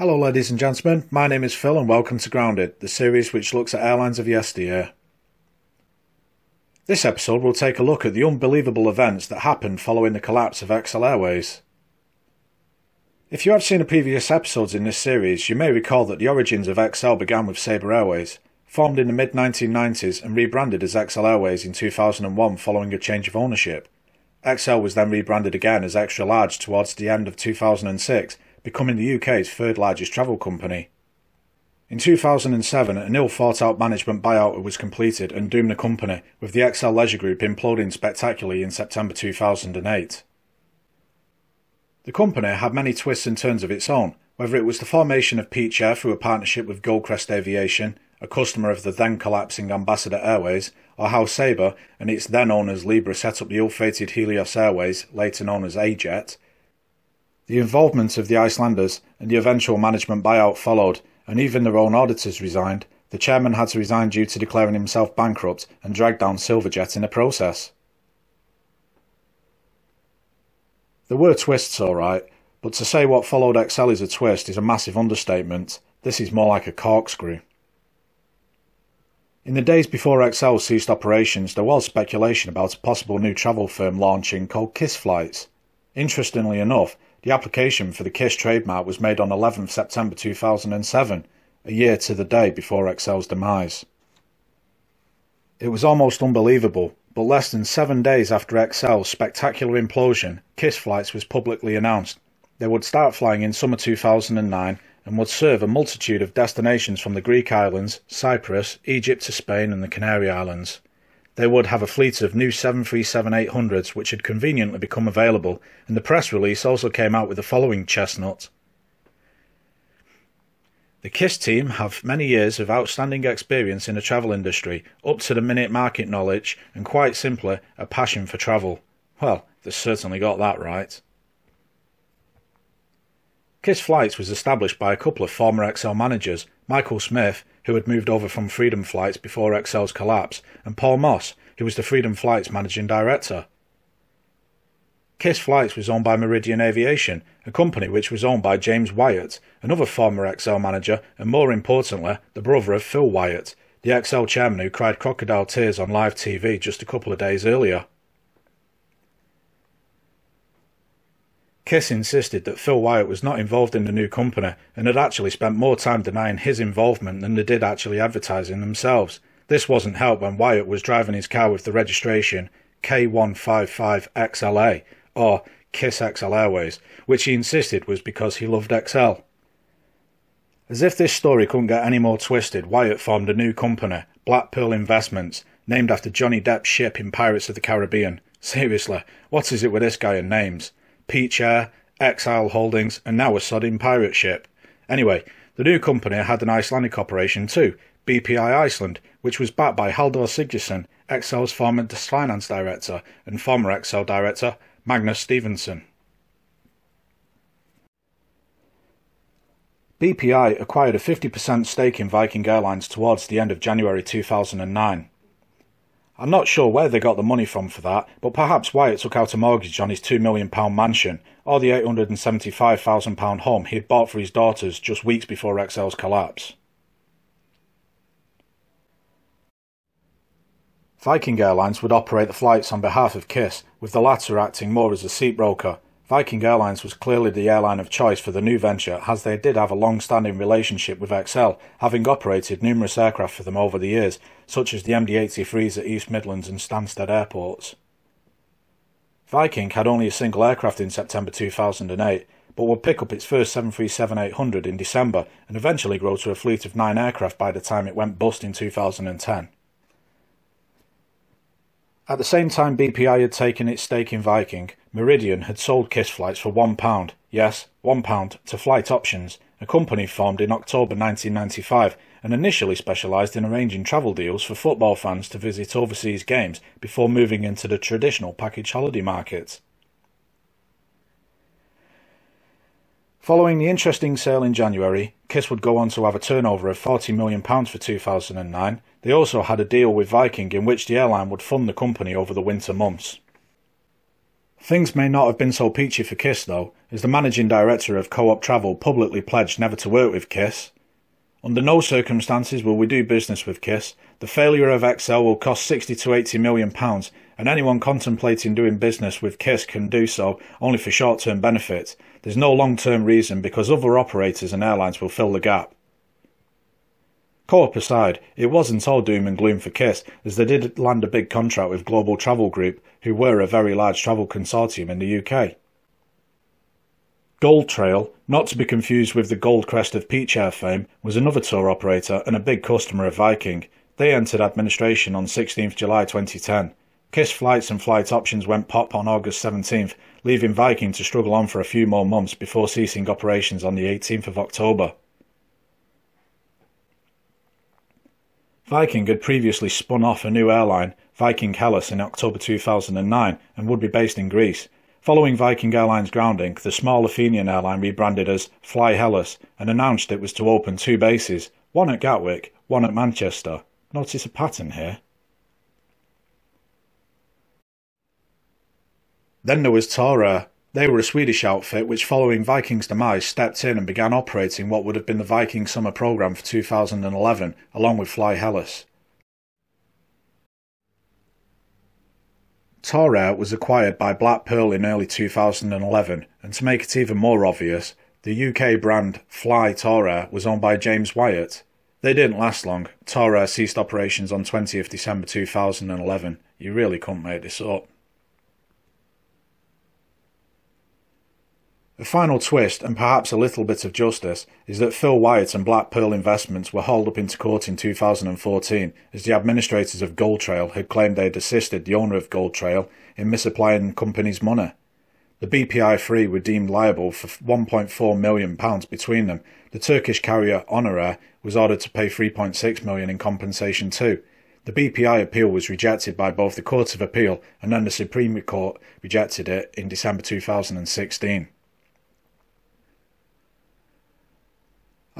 Hello, ladies and gentlemen. My name is Phil, and welcome to Grounded, the series which looks at airlines of yesteryear. This episode will take a look at the unbelievable events that happened following the collapse of XL Airways. If you have seen the previous episodes in this series, you may recall that the origins of XL began with Sabre Airways, formed in the mid 1990s and rebranded as XL Airways in 2001 following a change of ownership. XL was then rebranded again as Extra Large towards the end of 2006 becoming the UK's third largest travel company. In 2007, an ill thought out management buyout was completed and doomed the company, with the XL Leisure Group imploding spectacularly in September 2008. The company had many twists and turns of its own, whether it was the formation of Peach Air through a partnership with Goldcrest Aviation, a customer of the then collapsing Ambassador Airways, or how Sabre and its then owners Libra set up the ill fated Helios Airways, later known as A-Jet, the involvement of the Icelanders and the eventual management buyout followed, and even their own auditors resigned. The chairman had to resign due to declaring himself bankrupt and dragged down Silverjet in the process. There were twists, alright, but to say what followed XL is a twist is a massive understatement. This is more like a corkscrew. In the days before XL ceased operations, there was speculation about a possible new travel firm launching called Kiss Flights. Interestingly enough, the application for the KISS trademark was made on 11 September 2007, a year to the day before XL's demise. It was almost unbelievable, but less than seven days after XL's spectacular implosion, KISS Flights was publicly announced. They would start flying in summer 2009 and would serve a multitude of destinations from the Greek islands, Cyprus, Egypt to Spain and the Canary Islands. They would have a fleet of new 737-800s which had conveniently become available, and the press release also came out with the following chestnut. The KISS team have many years of outstanding experience in the travel industry, up to the minute market knowledge, and quite simply, a passion for travel. Well, they certainly got that right. KISS Flights was established by a couple of former XL managers, Michael Smith who had moved over from Freedom Flights before XL's collapse, and Paul Moss, who was the Freedom Flights managing director. Kiss Flights was owned by Meridian Aviation, a company which was owned by James Wyatt, another former XL manager, and more importantly, the brother of Phil Wyatt, the XL chairman who cried crocodile tears on live TV just a couple of days earlier. Kiss insisted that Phil Wyatt was not involved in the new company and had actually spent more time denying his involvement than they did actually advertising themselves. This wasn't helped when Wyatt was driving his car with the registration K155XLA, or Kiss XL Airways, which he insisted was because he loved XL. As if this story couldn't get any more twisted, Wyatt formed a new company, Black Pearl Investments, named after Johnny Depp's ship in Pirates of the Caribbean. Seriously, what is it with this guy and names? Peach Air, Exile Holdings, and now a sodding pirate ship. Anyway, the new company had an Icelandic operation too, BPI Iceland, which was backed by Halldór Sigurðsson, XL's former finance director, and former XL director Magnus Stevenson. BPI acquired a 50% stake in Viking Airlines towards the end of January 2009. I'm not sure where they got the money from for that, but perhaps Wyatt took out a mortgage on his £2 million mansion, or the £875,000 home he had bought for his daughters just weeks before XL's collapse. Viking Airlines would operate the flights on behalf of KISS, with the latter acting more as a seat broker, Viking Airlines was clearly the airline of choice for the new venture as they did have a long-standing relationship with XL, having operated numerous aircraft for them over the years, such as the MD-83s at East Midlands and Stansted airports. Viking had only a single aircraft in September 2008, but would pick up its first 737-800 in December and eventually grow to a fleet of nine aircraft by the time it went bust in 2010. At the same time BPI had taken its stake in Viking, Meridian had sold Kiss Flights for £1, yes, £1 to Flight Options, a company formed in October 1995 and initially specialised in arranging travel deals for football fans to visit overseas games before moving into the traditional package holiday market. Following the interesting sale in January, Kiss would go on to have a turnover of £40 million for 2009. They also had a deal with Viking in which the airline would fund the company over the winter months. Things may not have been so peachy for KISS though, as the managing director of Co-op Travel publicly pledged never to work with KISS. Under no circumstances will we do business with KISS. The failure of XL will cost 60 to 80 million pounds, and anyone contemplating doing business with KISS can do so only for short-term benefit. There's no long-term reason because other operators and airlines will fill the gap. Co-op aside, it wasn't all doom and gloom for KISS, as they did land a big contract with Global Travel Group, who were a very large travel consortium in the UK. Gold Trail, not to be confused with the Gold Crest of Peach Air fame, was another tour operator and a big customer of Viking. They entered administration on 16th July 2010. KISS flights and flight options went pop on August 17th, leaving Viking to struggle on for a few more months before ceasing operations on the 18th of October. Viking had previously spun off a new airline, Viking Hellas, in October 2009 and would be based in Greece. Following Viking Airlines grounding, the small Athenian airline rebranded as Fly Hellas and announced it was to open two bases, one at Gatwick, one at Manchester. Notice a pattern here. Then there was Tor Air, they were a Swedish outfit which, following Viking's demise, stepped in and began operating what would have been the Viking summer programme for 2011, along with Fly Hellas. Tor was acquired by Black Pearl in early 2011, and to make it even more obvious, the UK brand Fly Tor was owned by James Wyatt. They didn't last long. Tor ceased operations on 20th December 2011. You really couldn't make this up. A final twist, and perhaps a little bit of justice, is that Phil Wyatt and Black Pearl Investments were hauled up into court in 2014 as the administrators of Gold Trail had claimed they had assisted the owner of Gold Trail in misapplying the company's money. The BPI-3 were deemed liable for £1.4 million between them. The Turkish carrier Onur Air was ordered to pay £3.6 million in compensation too. The BPI appeal was rejected by both the Court of Appeal and then the Supreme Court rejected it in December 2016.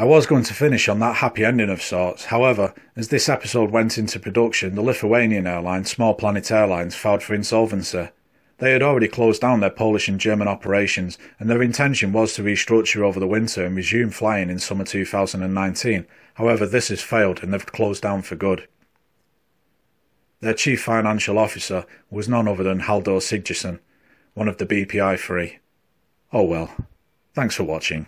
I was going to finish on that happy ending of sorts, however, as this episode went into production, the Lithuanian airline Small Planet Airlines filed for insolvency. They had already closed down their Polish and German operations, and their intention was to restructure over the winter and resume flying in summer 2019. However, this has failed and they've closed down for good. Their chief financial officer was none other than Haldor Sigurdsson, one of the BPI three. Oh well. Thanks for watching.